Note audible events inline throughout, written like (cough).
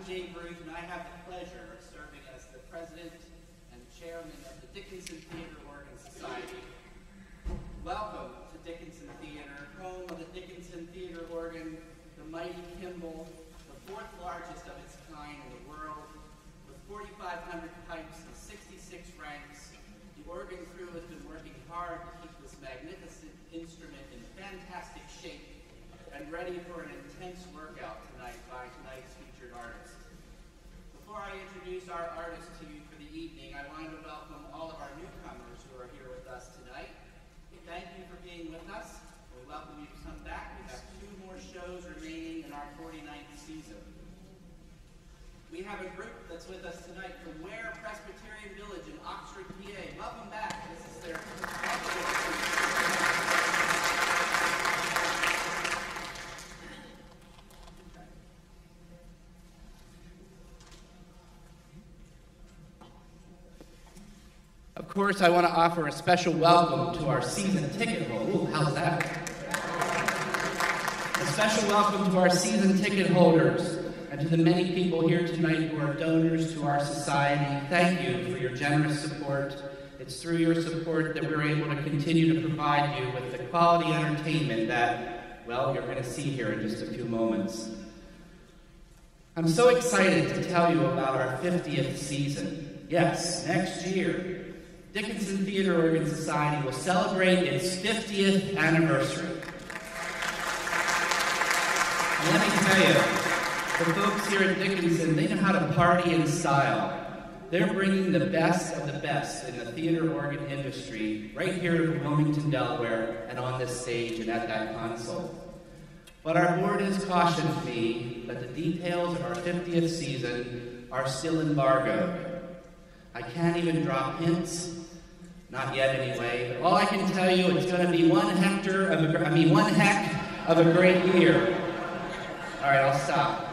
I'm and I have the pleasure of serving as the president and chairman of the Dickinson Theater Organ Society. Welcome to Dickinson Theater, home of the Dickinson Theater Organ, the mighty Kimball, the fourth largest of its kind in the world, with 4,500 pipes and 66 ranks. The organ crew has been working hard to keep this magnificent instrument in fantastic shape and ready for an intense workout tonight by tonight's featured artist. Before I introduce our artist to you for the evening, I wanted to welcome all of our newcomers who are here with us tonight. Thank you for being with us. We welcome you to come back. We have two more shows remaining in our 49th season. We have a group that's with us tonight from Ware Presbyterian Village in Oxford, PA. Welcome back. This is their Of course, I want to offer a special welcome to our season ticket holder. Ooh, how's that? A special welcome to our season ticket holders and to the many people here tonight who are donors to our society. Thank you for your generous support. It's through your support that we're able to continue to provide you with the quality entertainment that, well, you're going to see here in just a few moments. I'm so excited to tell you about our 50th season. Yes, next year, Dickinson Theater Organ Society will celebrate its 50th anniversary. And let me tell you, the folks here at Dickinson, they know how to party in style. They're bringing the best of the best in the theater organ industry right here in Wilmington, Delaware, and on this stage and at that console. But our board has cautioned me that the details of our 50th season are still embargoed. I can't even drop hints, not yet anyway. All I can tell you, it's going to be one hectare of a, I mean, one heck of a great year. All right, I'll stop.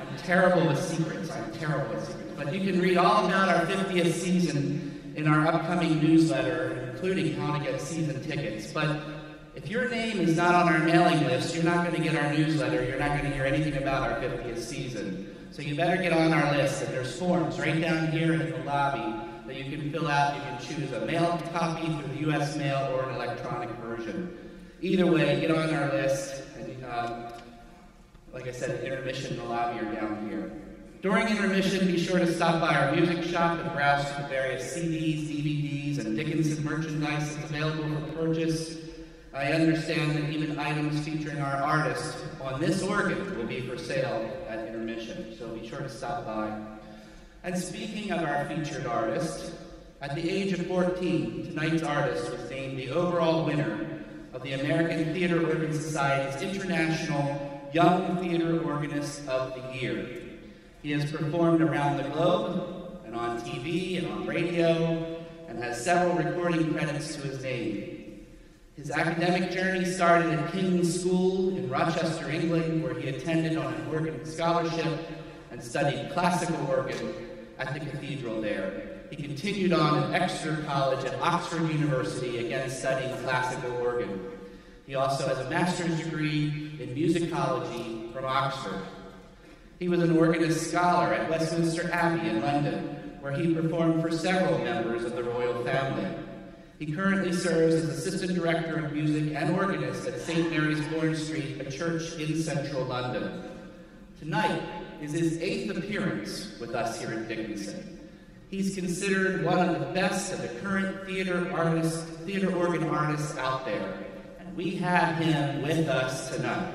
I'm terrible with secrets. I'm terrible with secrets. But you can read all about our 50th season in our upcoming newsletter, including how to get season tickets. But if your name is not on our mailing list, you're not going to get our newsletter. You're not going to hear anything about our 50th season. So you better get on our list. And there's forms right down here in the lobby that you can fill out. You can choose a mailed copy through the U.S. mail or an electronic version. Either way, get on our list. And, um, like I said, intermission in the lobby or down here. During intermission, be sure to stop by our music shop and browse through the various CDs, DVDs, and Dickinson merchandise that's available for purchase. I understand that even items featuring our artists on this organ will be for sale at intermission, so be sure to stop by. And speaking of our featured artist, at the age of 14, tonight's artist was named the overall winner of the American Theater Organ Society's International Young Theater Organist of the Year. He has performed around the globe and on TV and on radio and has several recording credits to his name. His academic journey started at King's School in Rochester, England, where he attended on an organ scholarship and studied classical organ at the cathedral there. He continued on at Exeter College at Oxford University, again studying classical organ. He also has a master's degree in musicology from Oxford. He was an organist scholar at Westminster Abbey in London, where he performed for several members of the royal family. He currently serves as Assistant Director of Music and Organist at St. Mary's Bourne Street, a church in central London. Tonight is his eighth appearance with us here at Dickinson. He's considered one of the best of the current theater artists, theater organ artists out there, and we have him with us tonight.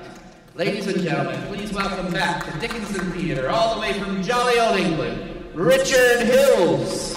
Ladies and gentlemen, please welcome back to Dickinson Theater, all the way from jolly old England, Richard Hills.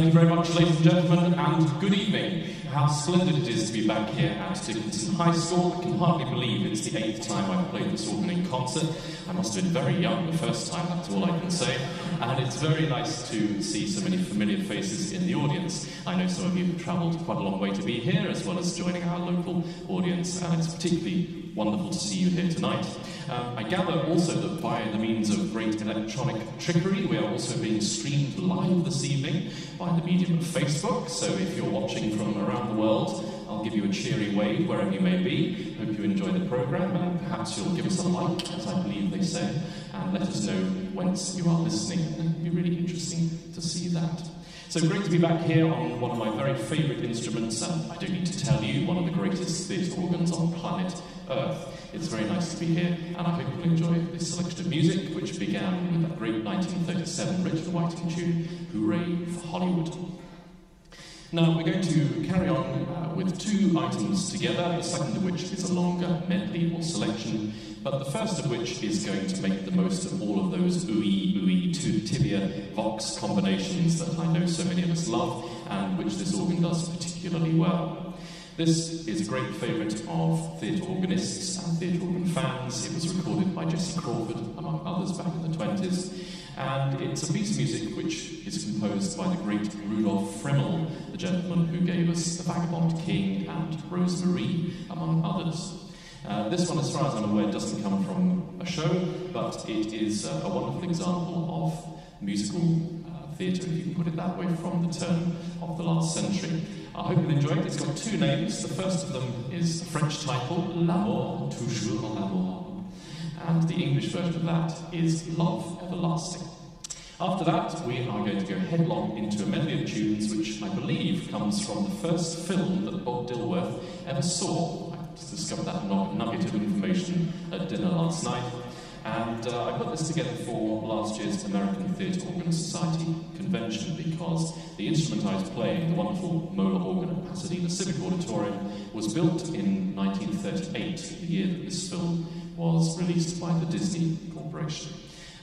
Thank you very much, ladies and gentlemen, and good evening. How splendid it is to be back here at Dickinson High School. I can hardly believe it's the eighth time I've played this organ in concert. I must have been very young the first time, that's all I can say. And it's very nice to see so many familiar faces in the audience. I know some of you have travelled quite a long way to be here, as well as joining our local audience, and it's particularly wonderful to see you here tonight. Um, I gather also that by the means of great electronic trickery, we are also being streamed live this evening by the medium of Facebook. So if you're watching from around the world, I'll give you a cheery wave wherever you may be. Hope you enjoy the programme, and perhaps you'll give us a like, as I believe they say, and let us know whence you are listening. It'd be really interesting to see that. So great to be back here on one of my very favourite instruments, and I don't need to tell you, one of the greatest theatre organs on the planet Earth. It's very nice to be here, and I hope you'll enjoy this selection of music, which began with that great 1937 Richard Whiting tune, Hooray for Hollywood. Now, we're going to carry on uh, with two items together, the second of which is a longer medley or selection, but the first of which is going to make the most of all of those ooey, ooey, tibia, vox combinations that I know so many of us love, and which this organ does particularly well. This is a great favourite of theatre organists and theatre organ fans. It was recorded by Jesse Crawford, among others, back in the 20s. And it's a piece of music which is composed by the great Rudolf Friml, the gentleman who gave us The Vagabond King and Rose-Marie, among others. Uh, this one, as far as I'm aware, doesn't come from a show, but it is uh, a wonderful example of musical uh, theatre, if you can put it that way, from the turn of the last century. I hope you'll enjoy it. It's got two names. The first of them is the French title, L'amour, toujours l'amour. And the English version of that is Love Everlasting. After that, we are going to go headlong into a medley of tunes which I believe comes from the first film that Bob Dilworth ever saw. I discovered that nugget of information at dinner last night. And uh, I put this together for last year's American Theatre Organ Society convention because the instrument I was playing, the wonderful Moeller organ at Pasadena Civic Auditorium, was built in 1938, the year that this film was released by the Disney Corporation.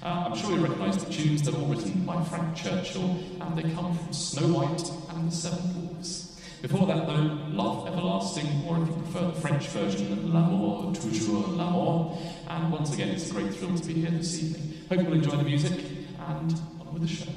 Uh, I'm sure you recognise the tunes, they're all written by Frank Churchill, and they come from Snow White and the Seven Dwarfs. Before that, though, Love Everlasting, or if you prefer the French version, L'amour, toujours l'amour. And once again, it's a great thrill to be here this evening. Hope you'll enjoy the music, and on with the show.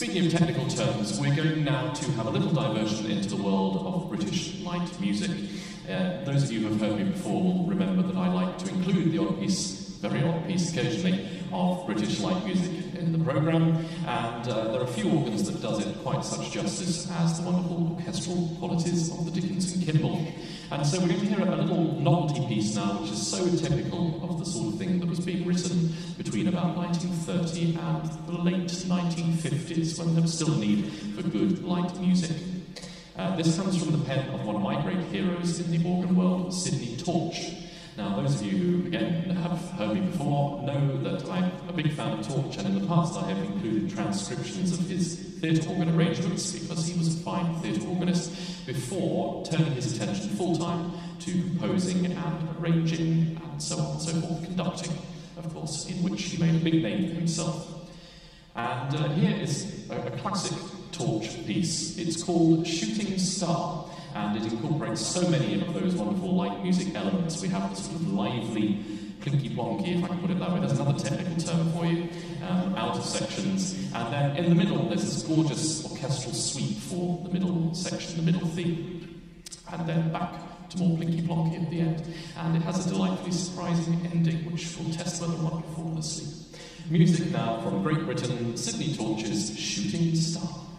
Speaking of technical terms, we're going now to have a little diversion into the world of British light music. Uh, those of you who have heard me before will remember that I like to include the odd piece, very odd piece occasionally, of British light music in the programme, and uh, there are few organs that does it quite such justice as the wonderful orchestral qualities of the Dickinson Kimball. And so we're going to hear a little novelty piece now, which is so typical of the sort of thing that was being written between about 1930 and the late 1950s, when there was still a need for good light music. Uh, this comes from the pen of one of my great heroes in the organ world, Sidney Torch. Now, those of you who, again, have heard me before know that I'm a big fan of Torch, and in the past I have included transcriptions of his theatre organ arrangements because he was a fine theatre organist before turning his attention full time to composing and arranging and so on and so forth, conducting, of course, in which he made a big name for himself. And uh, here is a, a classic Torch piece. It's called Shooting Star and it incorporates so many of those wonderful light music elements. We have the sort of lively, clinky plonky, if I can put it that way. There's another technical term for you, um, outer sections. And then in the middle, there's this gorgeous orchestral sweep for the middle section, the middle theme. And then back to more plinky plonky at the end. And it has a delightfully surprising ending, which will test whether one can fall asleep. Music now from Great Britain, Sidney Torch's Shooting Star.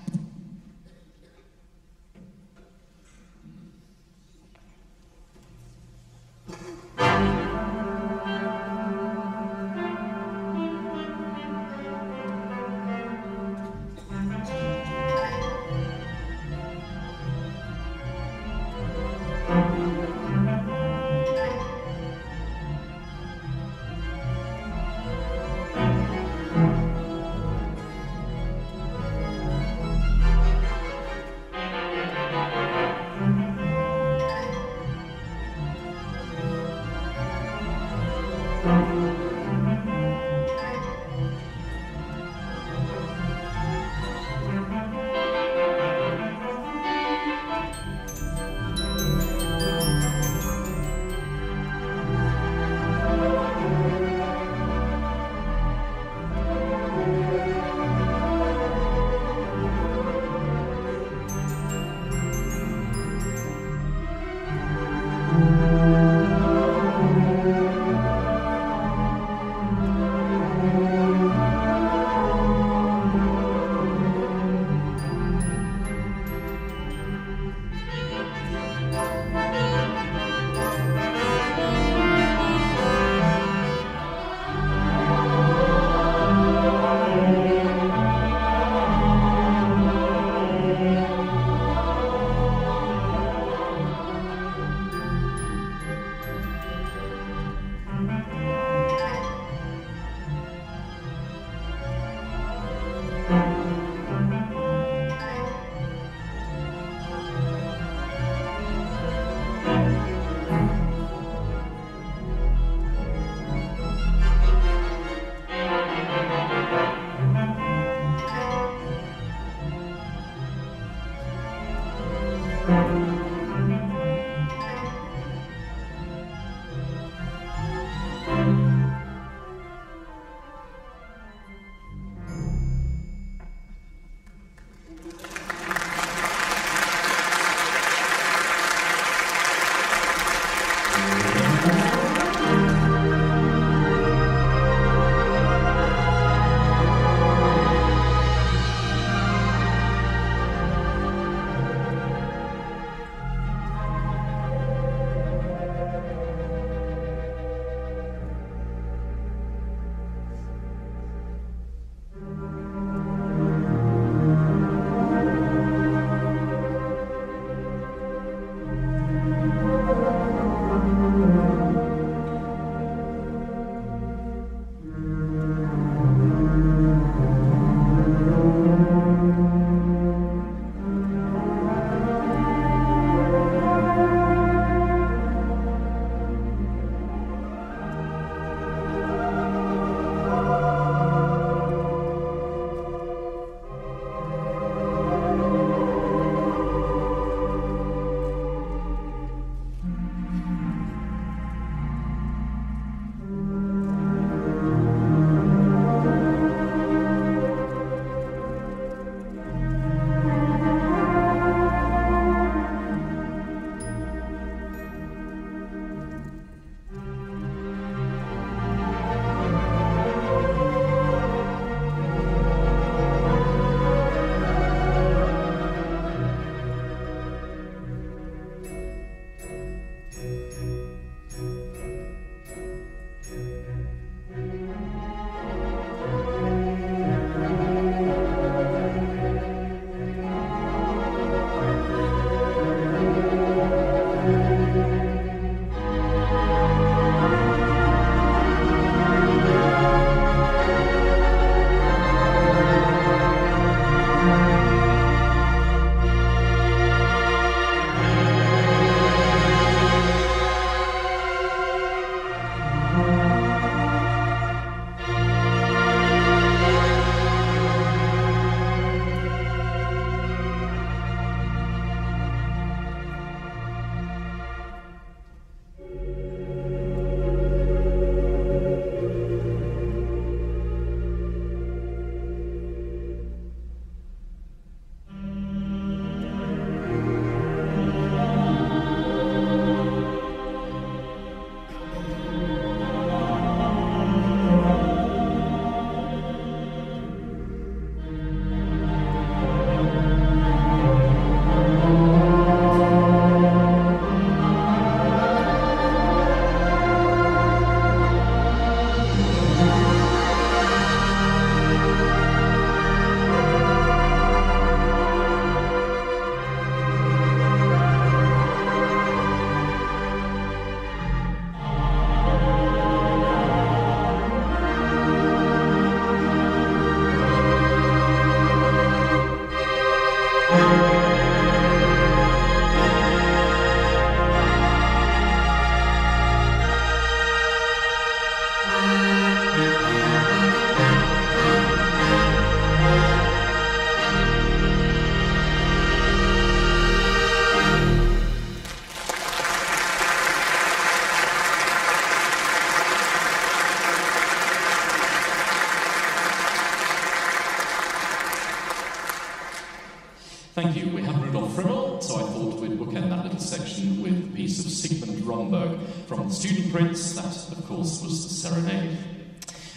Student Prince. That, of course, was the Serenade.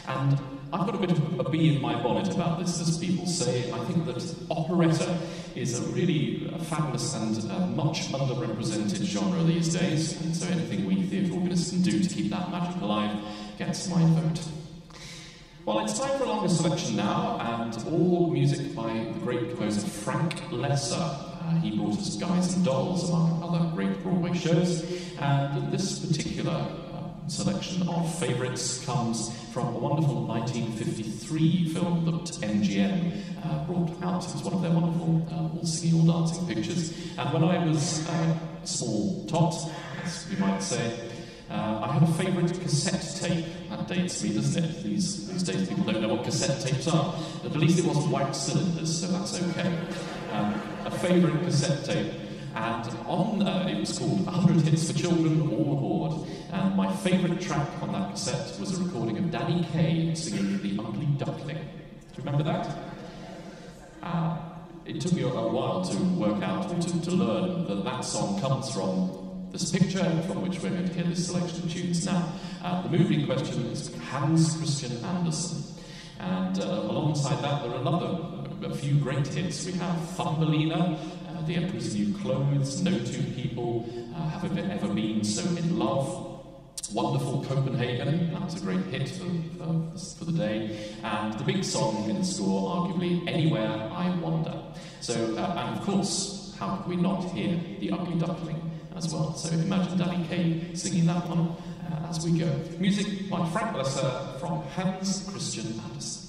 And I've got a bit of a bee in my bonnet about this, as people say. I think that operetta is a really fabulous and uh, much underrepresented genre these days, and so anything we theatre organists can do to keep that magic alive gets my vote. Well, it's time for a longer selection now, and all music by the great composer Frank Loesser. Uh, he brought us Guys and Dolls, among other great Broadway shows, and this particular uh, selection of favourites comes from a wonderful 1953 film that MGM uh, brought out. It was one of their wonderful uh, all singing, all dancing pictures. And when I was uh, a small tot, as we might say, uh, I had a favourite cassette tape. That dates me, doesn't it? These, these days people don't know what cassette tapes are. But at least it wasn't white cylinders, so that's okay. Um, a favourite cassette tape. And on uh, it was called 100 Hits for Children All Aboard. And my favourite track on that cassette was a recording of Danny Kaye singing The Ugly Duckling. Do you remember that? Uh, it took me a, while to work out, to, to learn that that song comes from this picture from which we're going to hear this selection of tunes now. Uh, the movie in question is Hans Christian Andersen. And uh, alongside that, there are another, a few great hits. We have Thumbelina, uh, The Emperor's New Clothes, No Two People, uh, Have Ever Been So In Love, Wonderful Copenhagen, that was a great hit for, for, for, the day, and the big song in the score, arguably, Anywhere I Wander. So, uh, and of course, how could we not hear The Ugly Duckling? as well. So imagine Danny Kaye singing that one uh, as we go. Music by Frank Loesser from Hans Christian Andersen.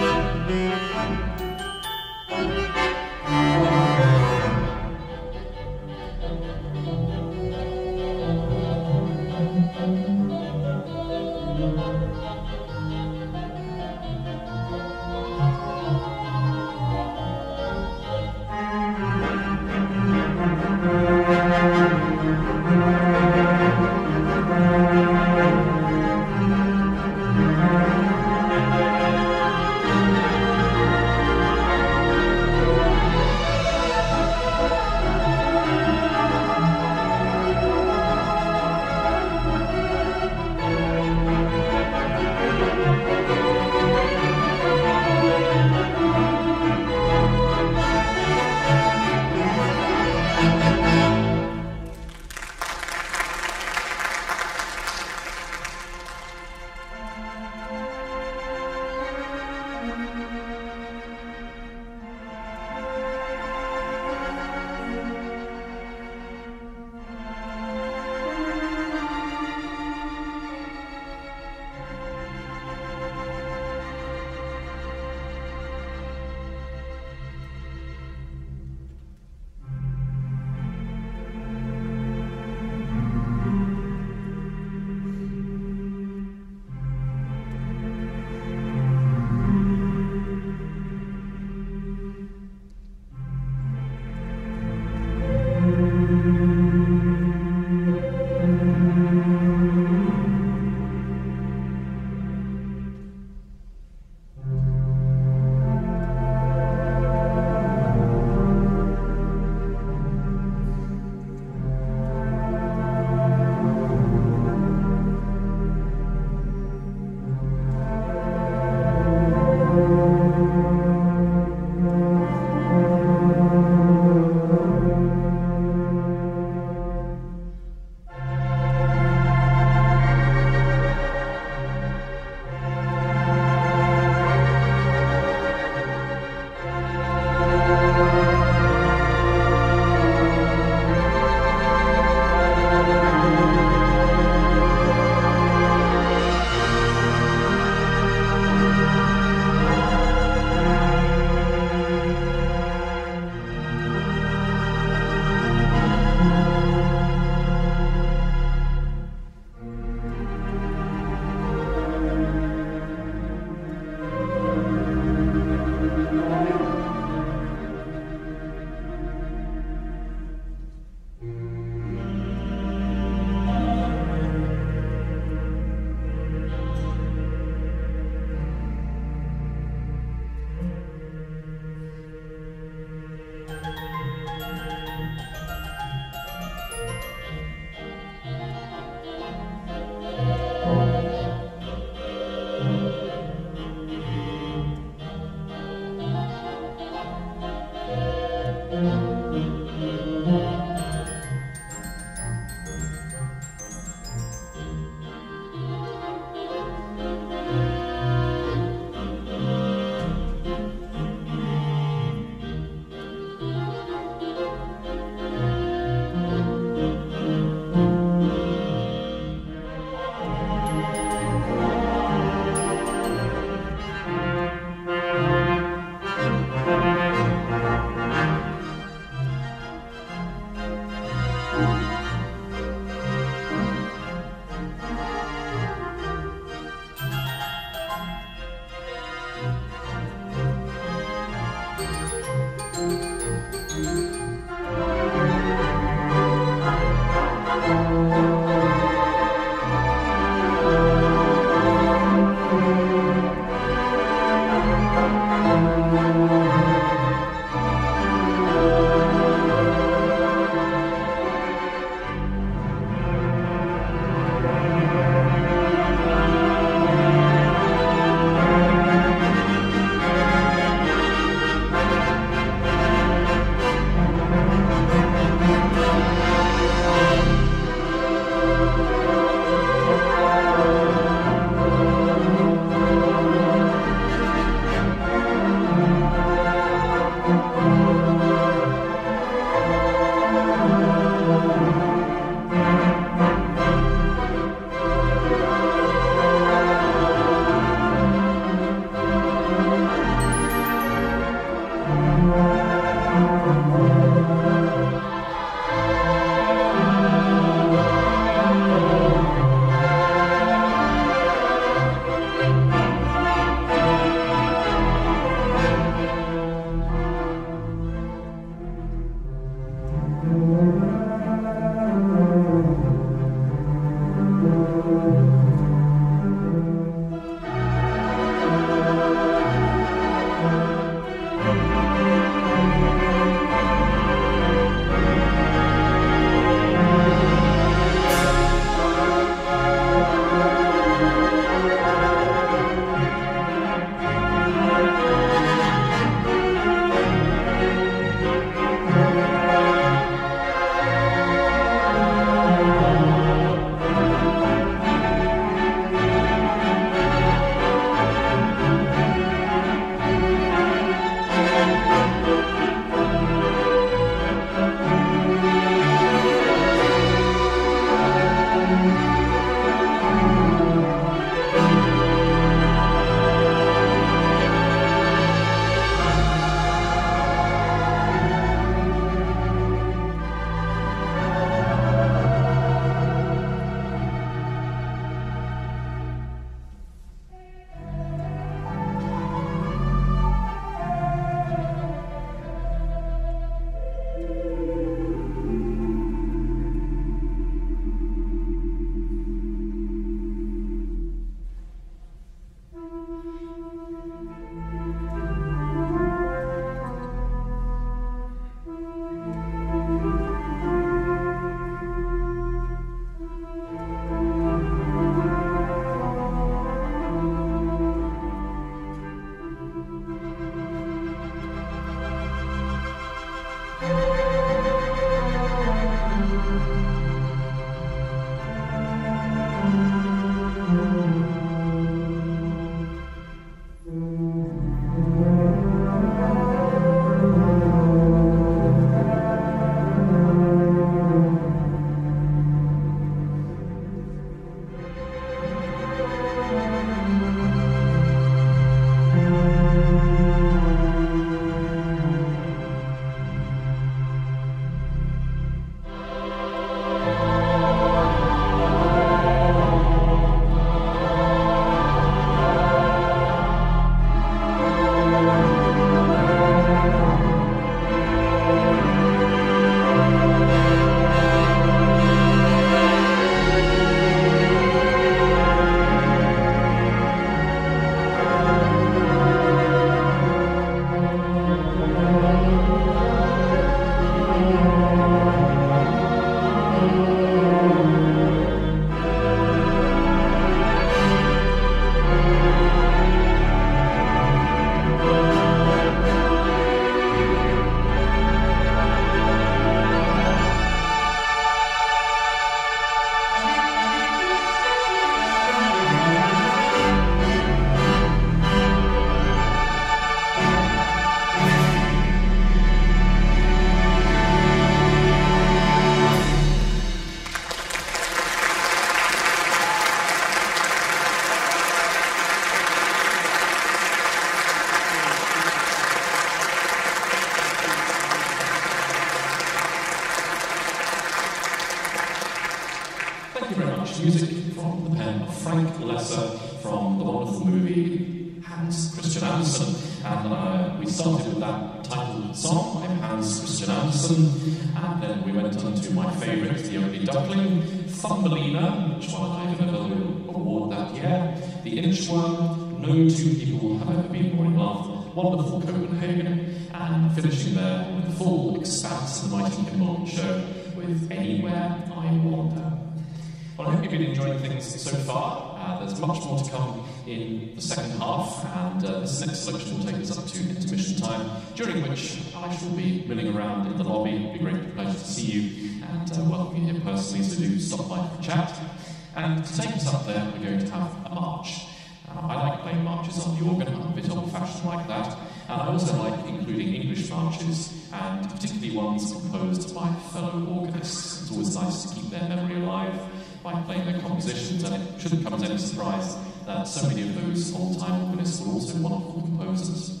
We're going to have a march. Uh, I like playing marches on the organ, I'm a bit old fashioned like that. And I also like including English marches, and particularly ones composed by fellow organists. It's always nice to keep their memory alive by playing their compositions, and it shouldn't come as any surprise that so many of those old-time organists were also wonderful composers.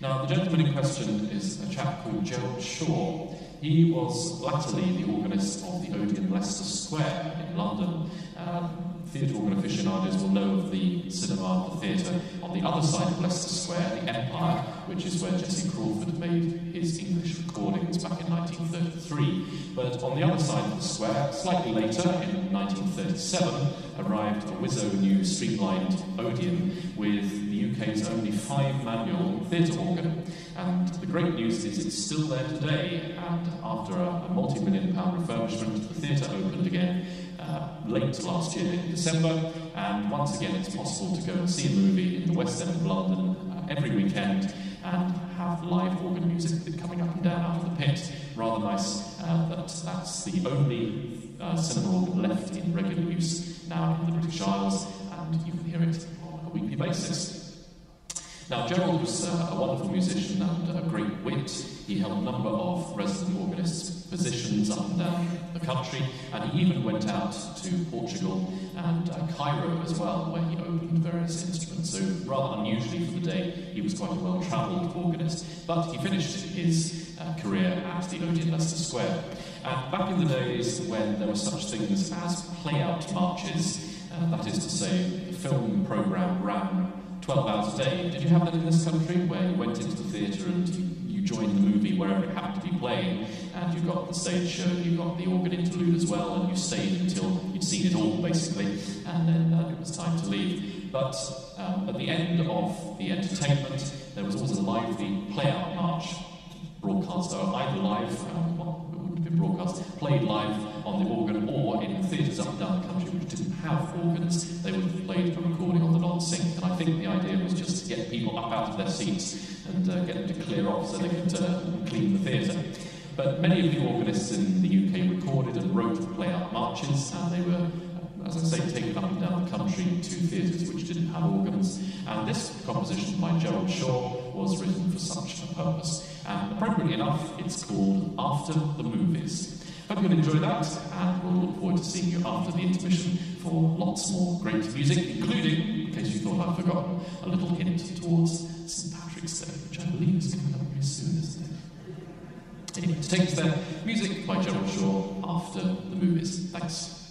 Now, the gentleman in question is a chap called Gerald Shaw. He was latterly the organist of the Odeon Leicester Square in London. Um, theatre organ aficionados will know of the cinema, the theatre on the other side of Leicester Square, the Empire, which is where Jesse Crawford made his English recordings back in 1933. But on the other side of the square, slightly later, in 1937, arrived a Wizzo new streamlined Odeon with the UK's only five-manual theatre organ. And the great news is it's still there today, and after a, a multi-million pound refurbishment, the theatre opened again uh, late last year in December, and once again it's possible to go and see a movie in the West End of London uh, every weekend and have live organ music coming up and down out of the pit. Rather nice uh, that that's the only uh, cinema organ left in regular use now in the British Isles, and you can hear it on a weekly basis. Now, Gerald was uh, a wonderful musician and a great wit. He held a number of resident organist positions up and down the country, and he even went out to Portugal and uh, Cairo as well, where he opened various instruments. So, rather unusually for the day, he was quite a well travelled organist. But he finished his uh, career at the Odeon Leicester Square. And back in the days when there were such things as play-out marches, uh, that is to say, the film programme ran 12 hours a day. Did you have that in this country, where you went into the theatre and you, joined the movie wherever it happened to be playing, and you've got the stage show, you've got the organ interlude as well, and you stayed until you'd seen it all, basically, and then uh, it was time to leave. But um, at the end of the entertainment, there was always a lively play-out march broadcast, either live, um, broadcast, played live on the organ, or in theatres up and down the country which didn't have organs, they would have played a recording on the non-sync. And I think the idea was just to get people up out of their seats and uh, get them to clear off so they could uh, clean the theatre. But many of the organists in the UK recorded and wrote play-out marches, and they were as I say, taken up and down the country to theatres which didn't have organs. And this composition by Gerald Shaw was written for such a purpose. And appropriately enough, it's called After the Movies. Hope you'll enjoy that, and we'll look forward to seeing you after the intermission for lots more great music, including, in case you thought I'd forgotten, a little hint towards St. Patrick's Day, which I believe is coming up very soon, isn't it? Anyway, to take us there, music by Gerald Shaw after the movies. Thanks.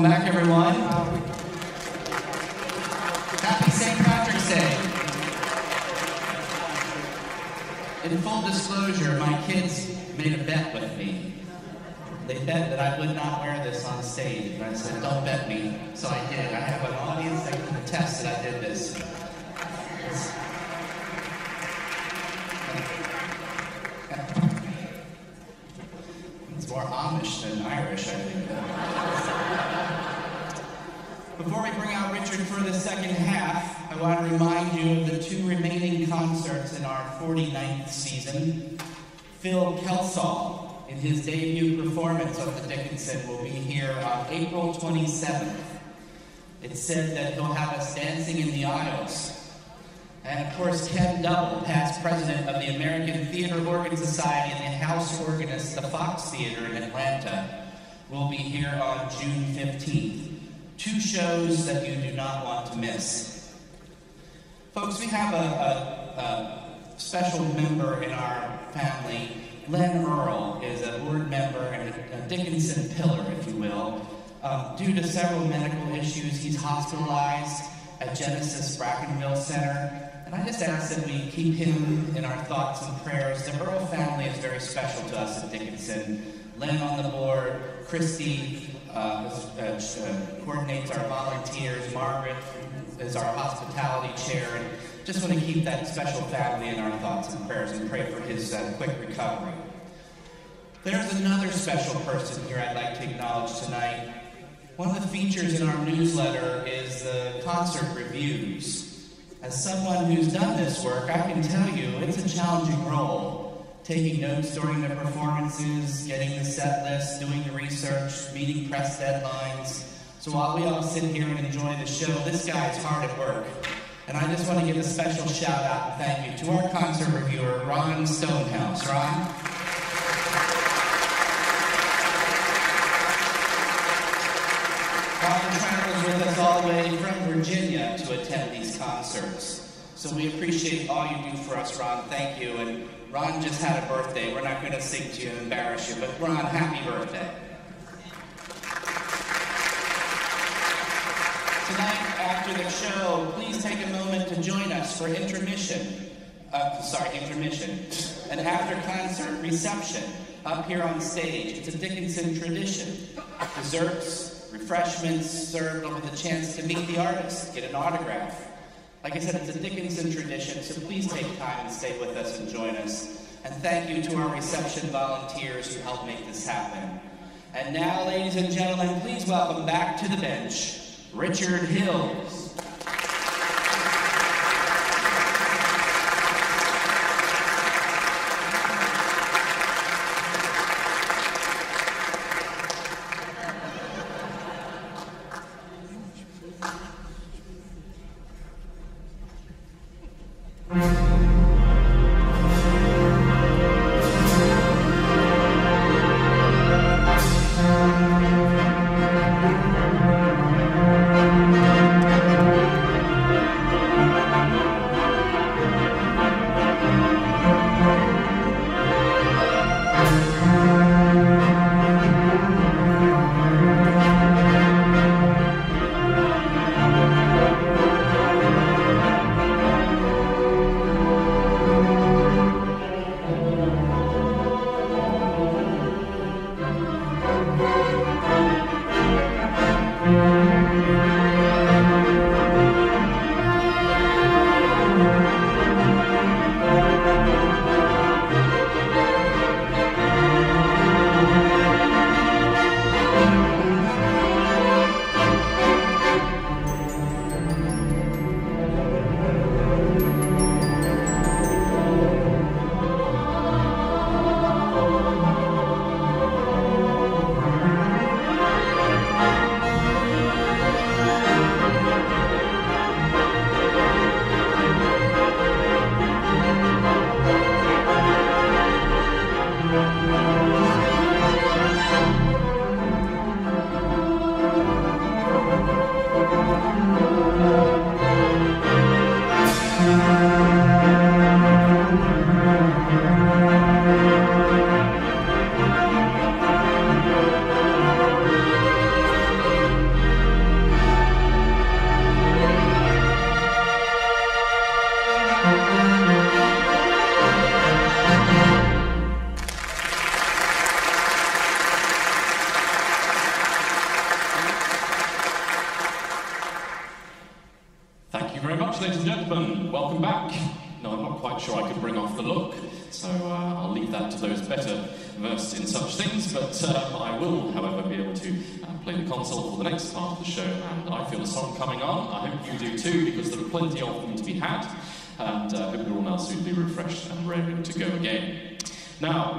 Welcome back, everyone. Happy St. Patrick's Day. In full disclosure, my kids made a bet with me. They bet that I would not wear this on stage. And I said, don't bet me. So I did. I have an audience that can attest that I did this. It's more Amish than Irish, I think. Before we bring out Richard for the second half, I want to remind you of the two remaining concerts in our 49th season. Phil Kelsall, in his debut performance of the Dickinson, will be here on April 27th. It's said that he'll have us dancing in the aisles. And of course, Ken Double, past president of the American Theater Organ Society and the house organist of the Fox Theater in Atlanta, will be here on June 15th. Two shows that you do not want to miss. Folks, we have a, a, a special member in our family. Len Earl is a board member and a Dickinson pillar, if you will. Um, due to several medical issues, he's hospitalized at Genesis Brackenville Center. And I just ask that we keep him in our thoughts and prayers. The Earl family is very special to us at Dickinson. Len on the board, Christy uh, uh, uh, coordinates our volunteers, Margaret is our hospitality chair, and just want to keep that special family in our thoughts and prayers and pray for his uh, quick recovery. There's another special person here I'd like to acknowledge tonight. One of the features in our newsletter is the concert reviews. As someone who's done this work, I can tell you it's a challenging role. Taking notes during the performances, getting the set list, doing the research, meeting press deadlines. So while we all sit here and enjoy the show, this guy's hard at work. And I just want to give a special shout out and thank you to our concert reviewer, Ron Stonehouse. Ron? Ron travels with us all the way from Virginia to attend these concerts. So we appreciate all you do for us, Ron. Thank you. And Ron just had a birthday. We're not going to sing to you and embarrass you, but Ron, happy birthday. Tonight, after the show, please take a moment to join us for intermission. Uh, sorry, intermission. (laughs) An after concert reception up here on stage. It's a Dickinson tradition. Desserts, refreshments served with a chance to meet the artist, get an autograph. Like I said, it's a Dickinson tradition, so please take time and stay with us and join us. And thank you to our reception volunteers who helped make this happen. And now, ladies and gentlemen, please welcome back to the bench, Richard Hills.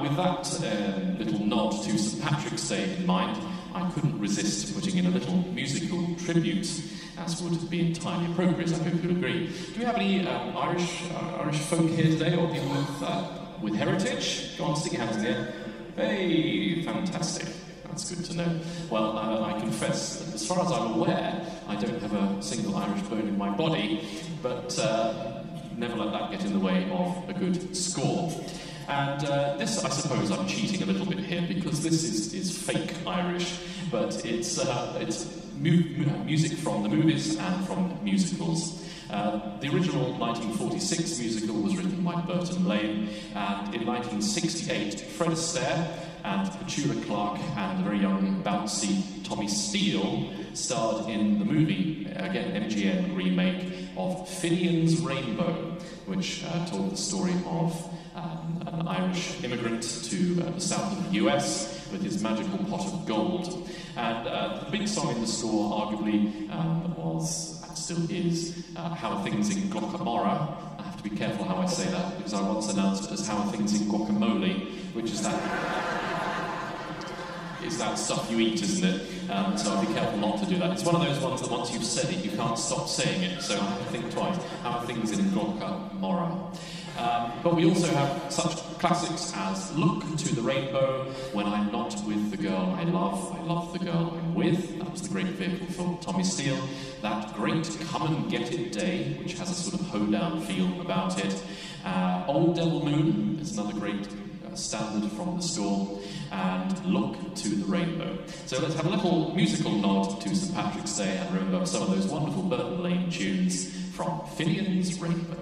With that uh, little nod to St Patrick's Day in mind, I couldn't resist putting in a little musical tribute, as would be entirely appropriate. I hope you'll agree. Do we have any um, Irish uh, Irish folk here today, or people with uh, with heritage? Go on, stick your hands in the air. Hey, fantastic. That's good to know. Well, uh, I confess that as far as I'm aware, I don't have a single Irish bone in my body, but uh, never let that get in the way of a good score. And uh, this, I suppose, I'm cheating a little bit here because this is, is fake Irish, but it's, uh, it's mu- mu- music from the movies and from musicals. Uh, the original 1946 musical was written by Burton Lane, and in 1968, Fred Astaire and Petula Clark and the very young, bouncy Tommy Steele starred in the movie, again, MGM remake of Finian's Rainbow, which uh, told the story of um, an Irish immigrant to uh, the south of the US with his magical pot of gold. And uh, the big song in the score, arguably, um, was, and still is, uh, How Things in Glocca Morra. I have to be careful how I say that because I once announced it as How Things in Guacamole, which is that is that stuff you eat, isn't it? Um, so I'll be careful not to do that. It's one of those ones that once you've said it, you can't stop saying it, so I think twice. How are things in Glocca Morra? Um, but we also have such classics as Look to the Rainbow, When I'm Not With the Girl I Love, I Love the Girl I'm With. That was the great vehicle for Tommy Steele. That great Come and Get It Day, which has a sort of hoedown feel about it. Uh, Old Devil Moon is another great uh, standard from the score, and Look to the Rainbow. So let's have a little musical nod to St Patrick's Day and remember some of those wonderful Burton Lane tunes from Finian's Rainbow.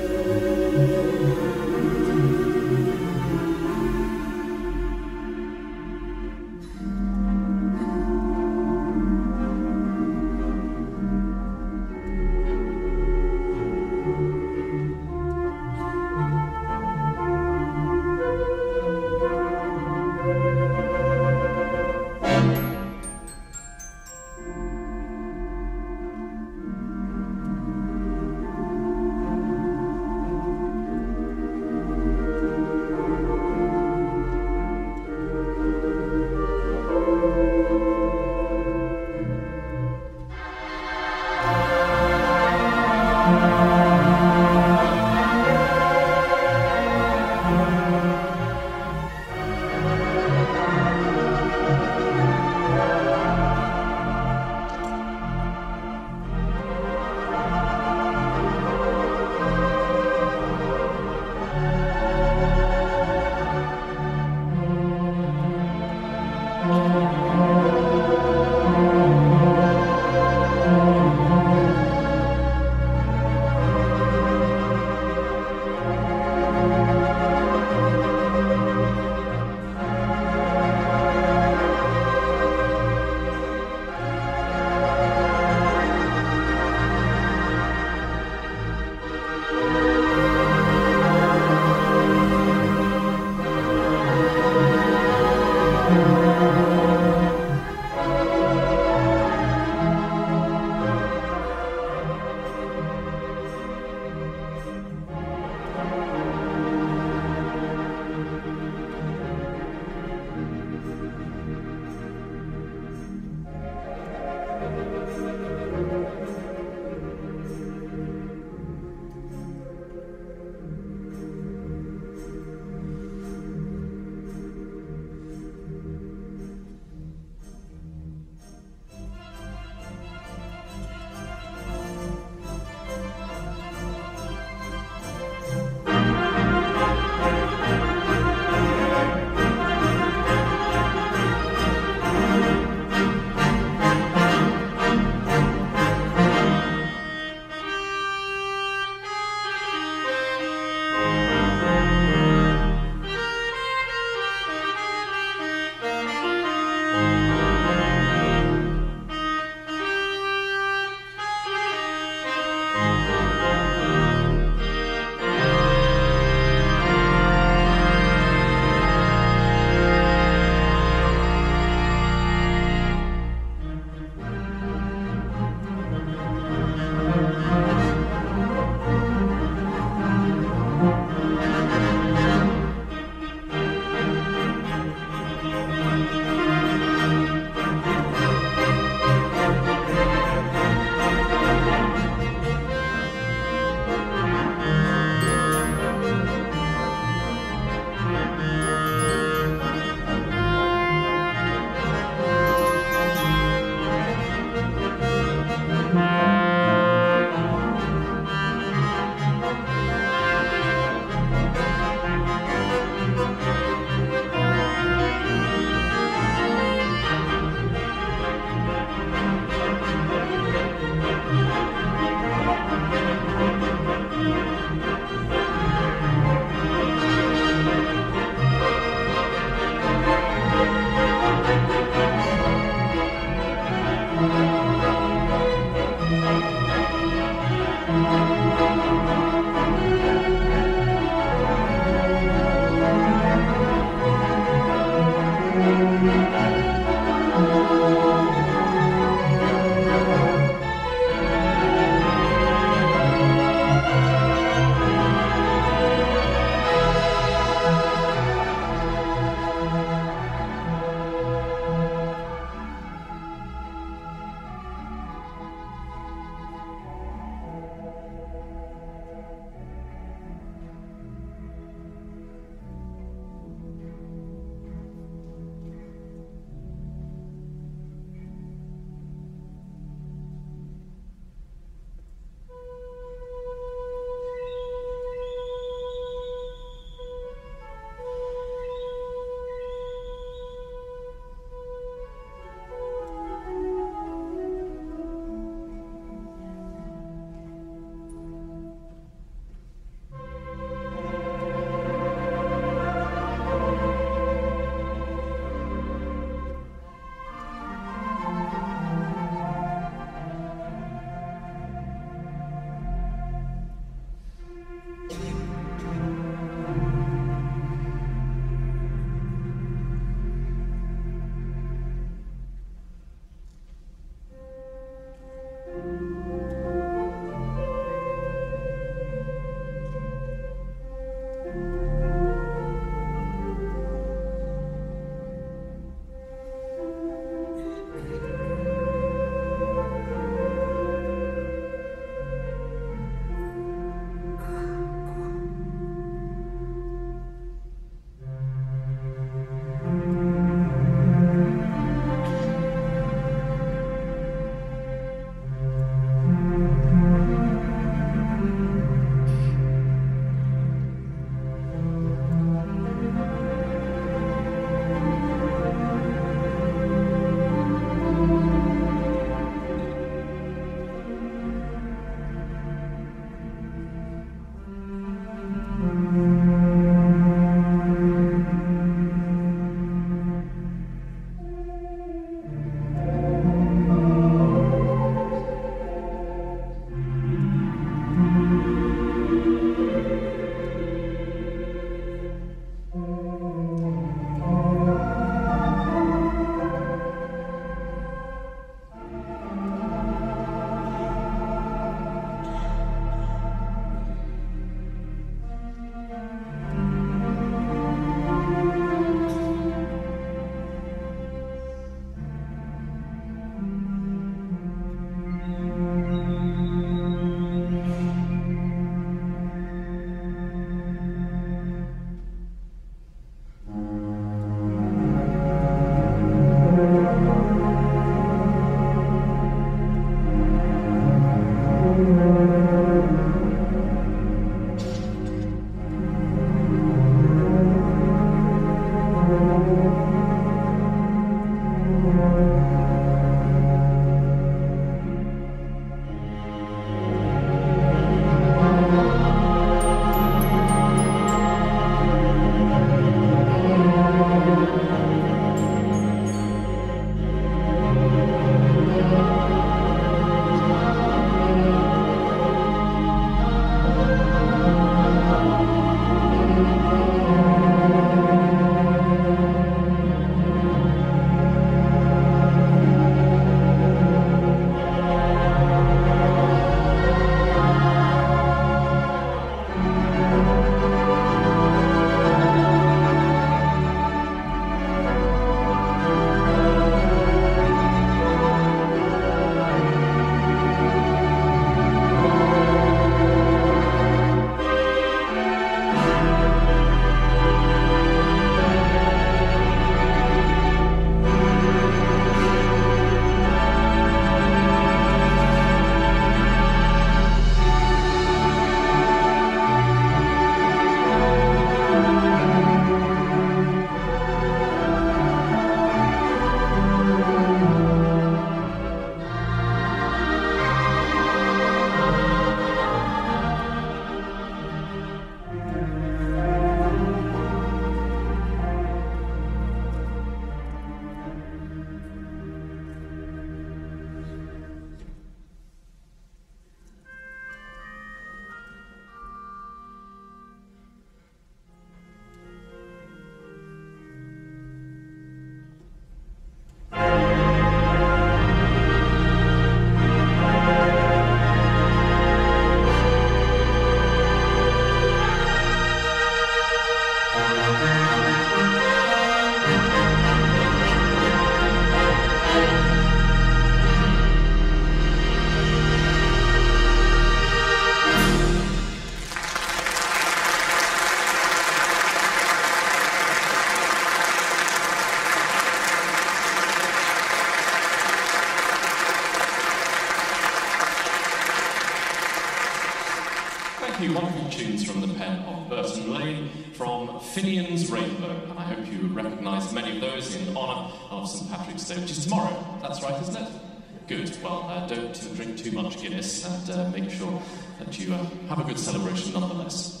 Celebration nonetheless.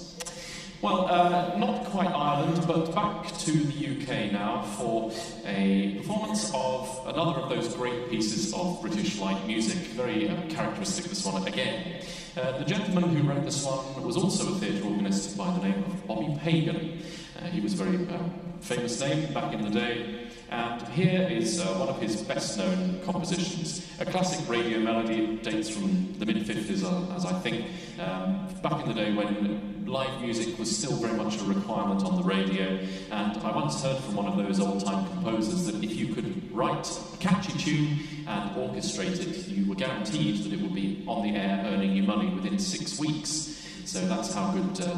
Well, uh, not quite Ireland, but back to the UK now for a performance of another of those great pieces of British light music. Very uh, characteristic, this one again. Uh, the gentleman who wrote this one was also a theatre organist by the name of Bobby Pagan. Uh, he was a very uh, famous name back in the day. And here is uh, one of his best known compositions, a classic radio melody, dates from the mid 50s, as I think, um, back in the day when live music was still very much a requirement on the radio. And I once heard from one of those old time composers that if you could write a catchy tune and orchestrate it, you were guaranteed that it would be on the air earning you money within six weeks. So that's how good uh,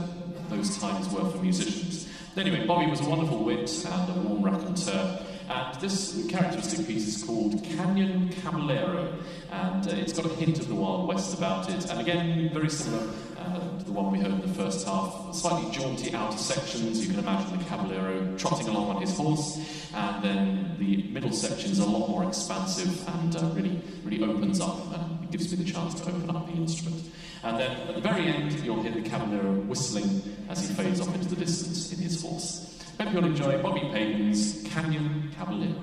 those times were for musicians. Anyway, Bobby was a wonderful wit and a warm raconteur. And this characteristic piece is called Canyon Caballero, and uh, it's got a hint of the Wild West about it. And again, very similar uh, to the one we heard in the first half. Slightly jaunty outer sections. You can imagine the Caballero trotting along on his horse, and then the middle section is a lot more expansive and uh, really, really opens up and gives me the chance to open up the instrument. And then at the very end, you'll hear the Caballero whistling as he fades off into the distance in his horse. Hope you'll enjoy Bobby Pagan's Canyon Caballero.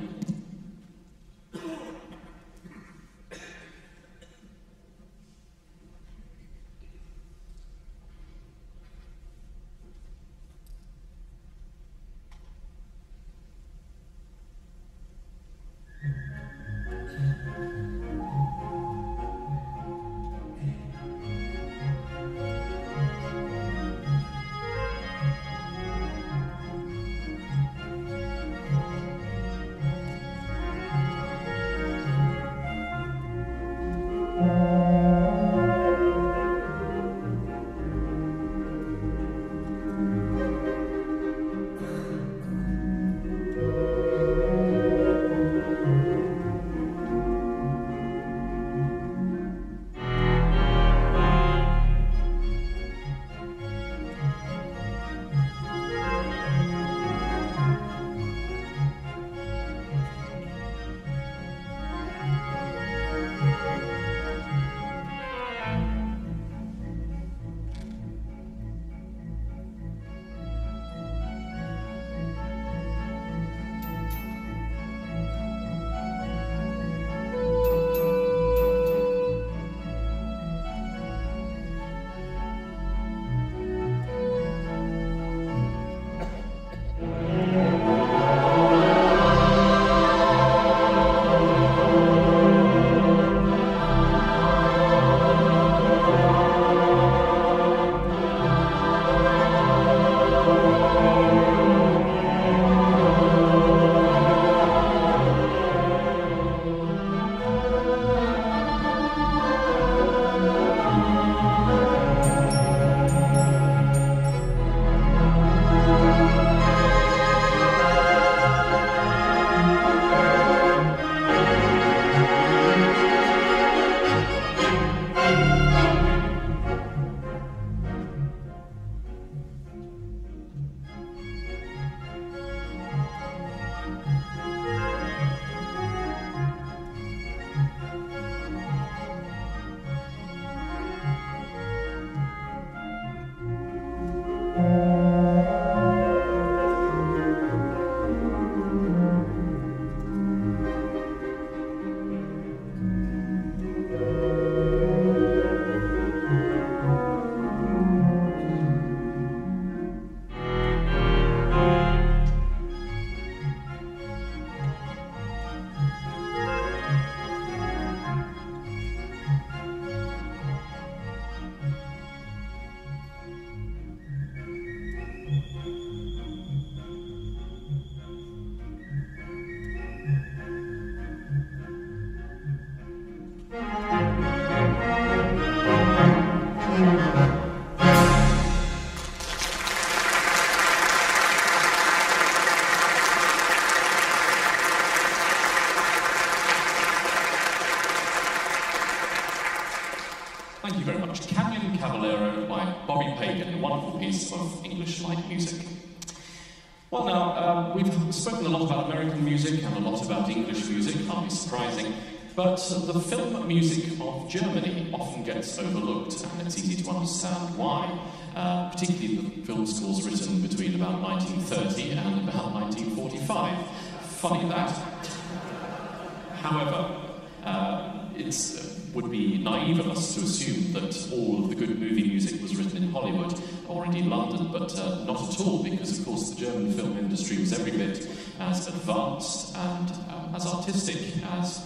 We've spoken a lot about American music and a lot about English music, hardly surprising, but the film music of Germany often gets overlooked, and it's easy to understand why. Uh, particularly the film scores written between about 1930 and about 1945. Funny that. However, uh, it uh, would be naive of us to assume that all of the good movie music was written in Hollywood or indeed London, but uh, not at all, because of course the German film industry was every bit as advanced and um, as artistic as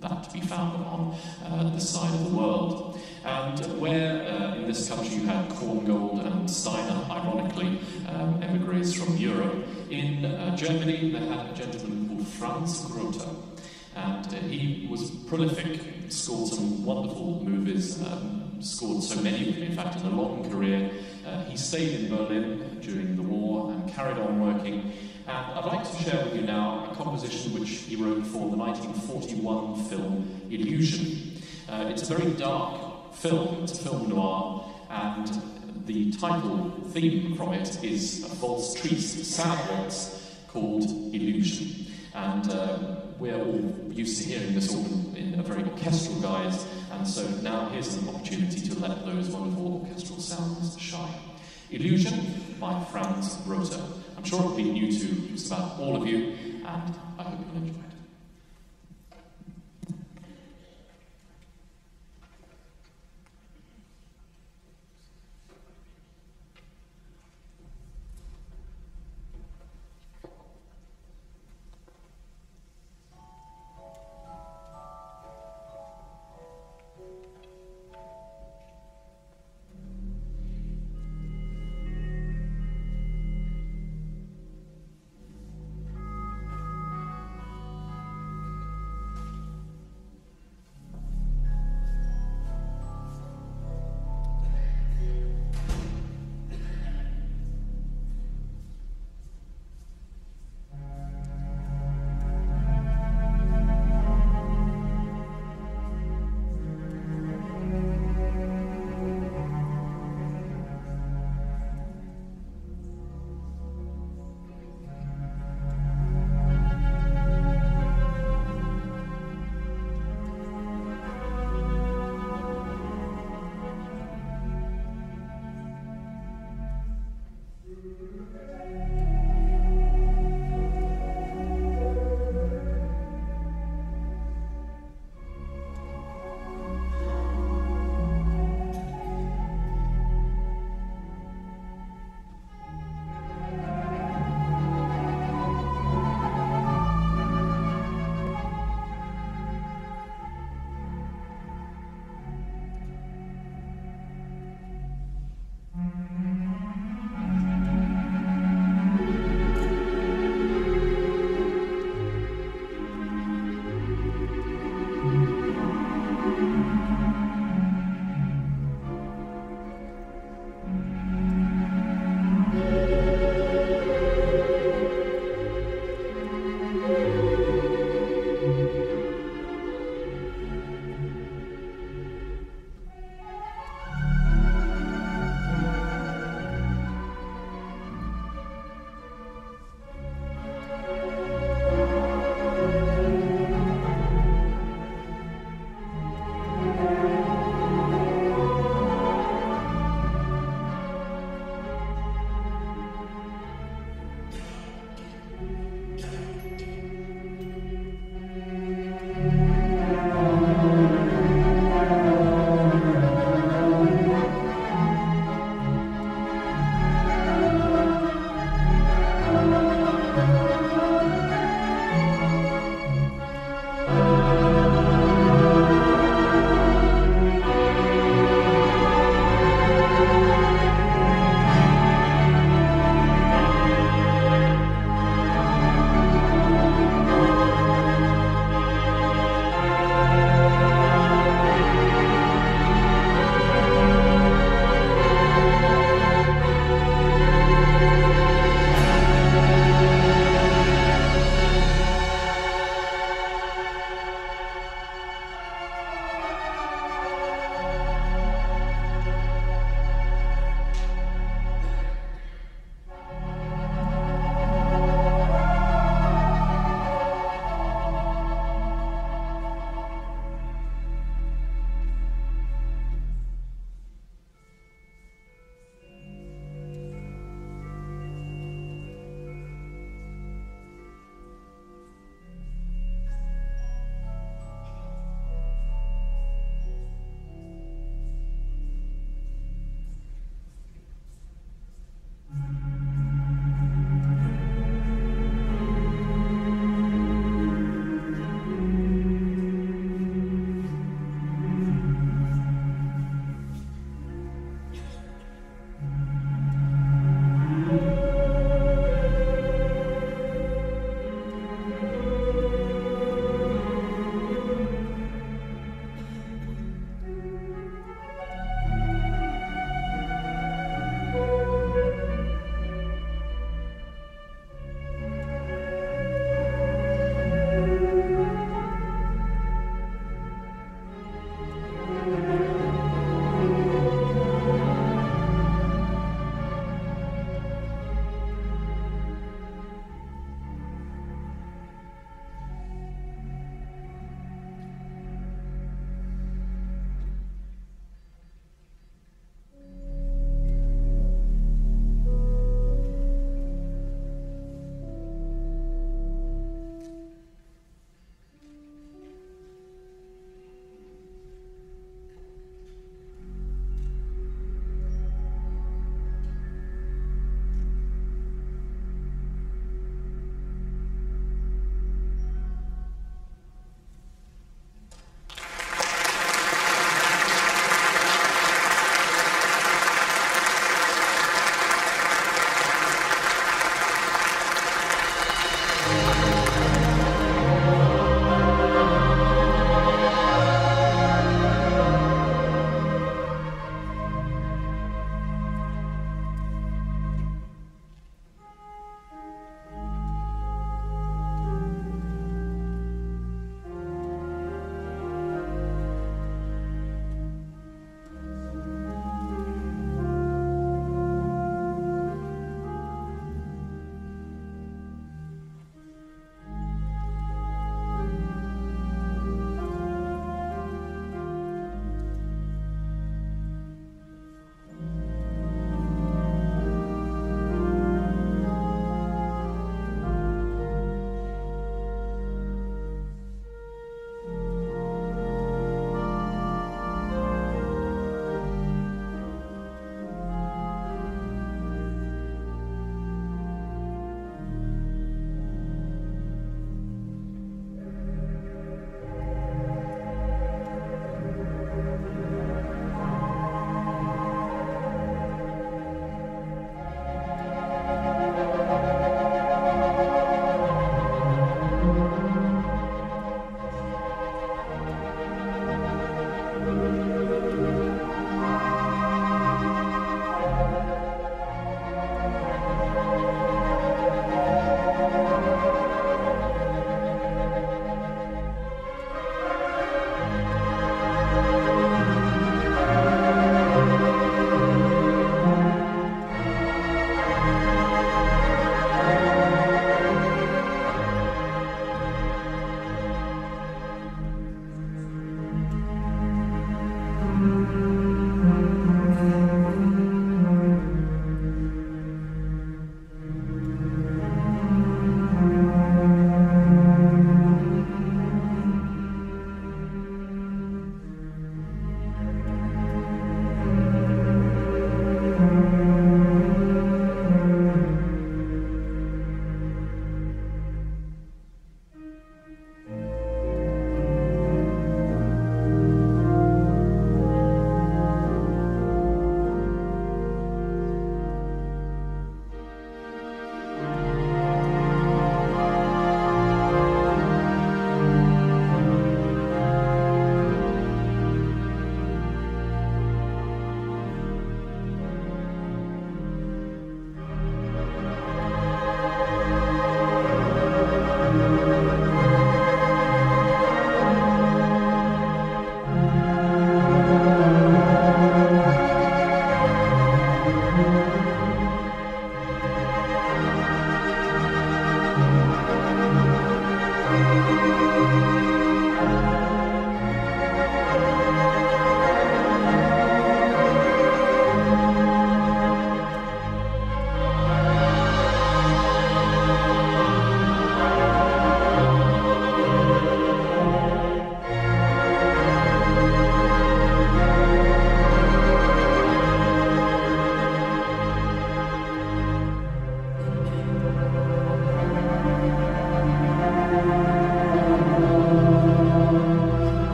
that to be found on uh, this side of the world. And where uh, in this country you had Korngold and Steiner, ironically, um, emigres from Europe, in uh, Germany they had a gentleman called Franz Grothe and he was prolific, scored some wonderful movies, um, scored so many of them, in fact, in a long career. Uh, he stayed in Berlin during the war and carried on working. And I'd like to share with you now a composition which he wrote for the 1941 film Illusion. Uh, it's a very dark film, it's a film noir, and the title theme from it is a valse triste, sad waltz called Illusion. And um, we're all used to hearing this all in a very orchestral guise, and so now here's an opportunity to let those wonderful orchestral sounds shine. Illusion by Franz Rosa. I'm sure it'll be new to just about all of you, and I hope you'll enjoy it.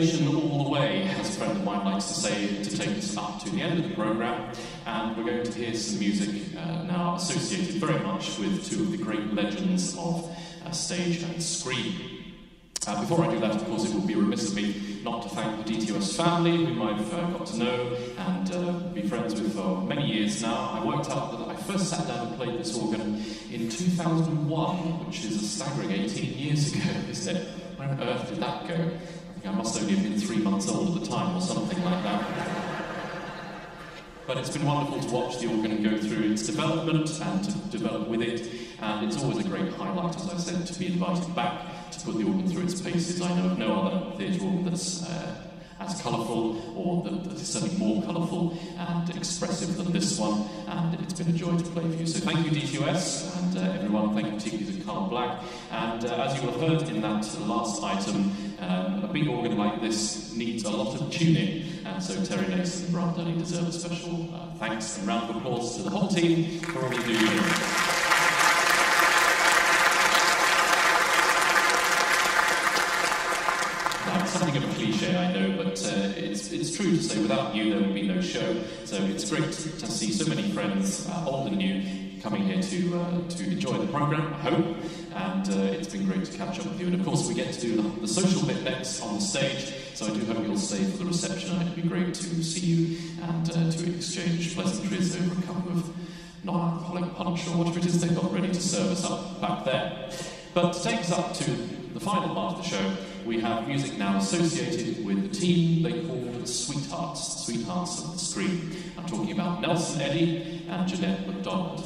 All the way, as a friend of mine likes to say, to take us up to the end of the programme. And we're going to hear some music uh, now associated very much with two of the great legends of uh, stage and screen. Uh, before I do that, of course, it would be remiss of me not to thank the DTOS family, whom I've uh, got to know and uh, be friends with for many years now. I worked out that I first sat down and played this organ in 2001, which is a staggering 18 years ago, (laughs) isn't it? Where on earth did that go? I must only have been three months old at the time or something like that. But it's been wonderful to watch the organ go through its development and to develop with it. And it's always a great highlight, as I said, to be invited back to put the organ through its paces. I know of no other theatre organ that's uh, as colourful or that, is certainly more colourful and expressive than this one. And it's been a joy to play for you. So thank you, DTOS, and uh, everyone. Thank you, particularly to Carl Black. And uh, as you will have heard in that last item, um, a big organ like this needs a lot of tuning. And so Terry Nason and Brian Dunning deserve a special uh, thanks and round of applause to the whole team for all you do here. something of a cliche, I know, but uh, it's, it's true to say without you there would be no show. So it's great to see so many friends, uh, old and new, coming here to, uh, to enjoy the programme, I hope. And uh, it's been great to catch up with you. And of course, we get to do the, the social bit next on the stage. So I do hope you'll stay for the reception. It'd be great to see you and uh, to exchange pleasantries over a cup of non-alcoholic punch or whatever it is they've got ready to serve us up back there. But to take us up to the final part of the show, we have music now associated with the team they called Sweethearts, Sweethearts of the Screen. I'm talking about Nelson Eddy and Jeanette MacDonald.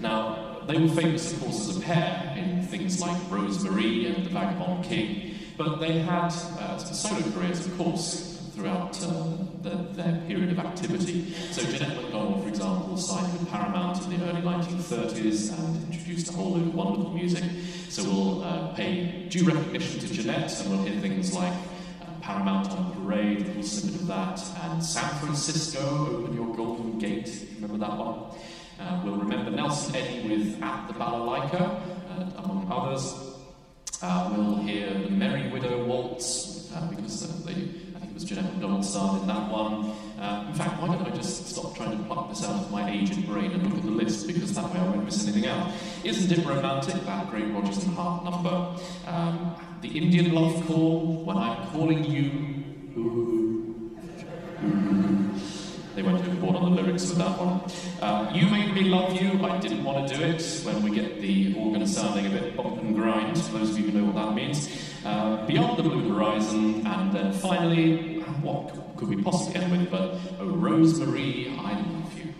Now, they were famous, of course, as a pair in things like Rose-Marie and The Vagabond King, but they had uh, solo careers, of course, throughout uh, the, their period of activity. So Jeanette MacDonald, for example, signed with Paramount in the early 1930s and introduced a whole load of wonderful music. So we'll uh, pay due recognition to Jeanette and we'll hear things like uh, Paramount on Parade, a little snippet of that, and San Francisco, Open Your Golden Gate, remember that one? Uh, we'll remember Nelson Eddy with At the Balalaika, uh, among others. Uh, we'll hear the Merry Widow Waltz, uh, because uh, it was Jeanette MacDonald starred in that one. In fact, why don't I just stop trying to pluck this out of my aged brain and look at the list, because that way I won't miss anything out. Isn't it romantic, that great Rodgers and Hart number? Um, the Indian love call, when I'm calling you, ooh, ooh. They went overboard on the lyrics with that one. Uh, you Made Me Love You, I didn't want to do it, when we get the organ sounding a bit bump and grind, for those of you who know what that means. Uh, Beyond the Blue Horizon, and then finally, what could we possibly end with but Oh Rose-Marie, I Love You.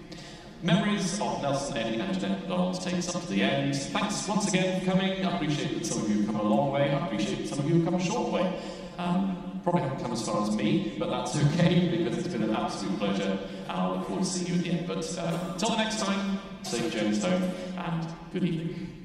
Memories of Nelson Eddy and Jeanette MacDonald takes us up to the end. Thanks once again for coming. I appreciate that some of you have come a long way. I appreciate that some of you have come a short way. Um, probably haven't come as far as me, but that's okay because it's been an absolute pleasure and I look forward to seeing you at the end. But uh, until the next time, safe journeys home and good evening.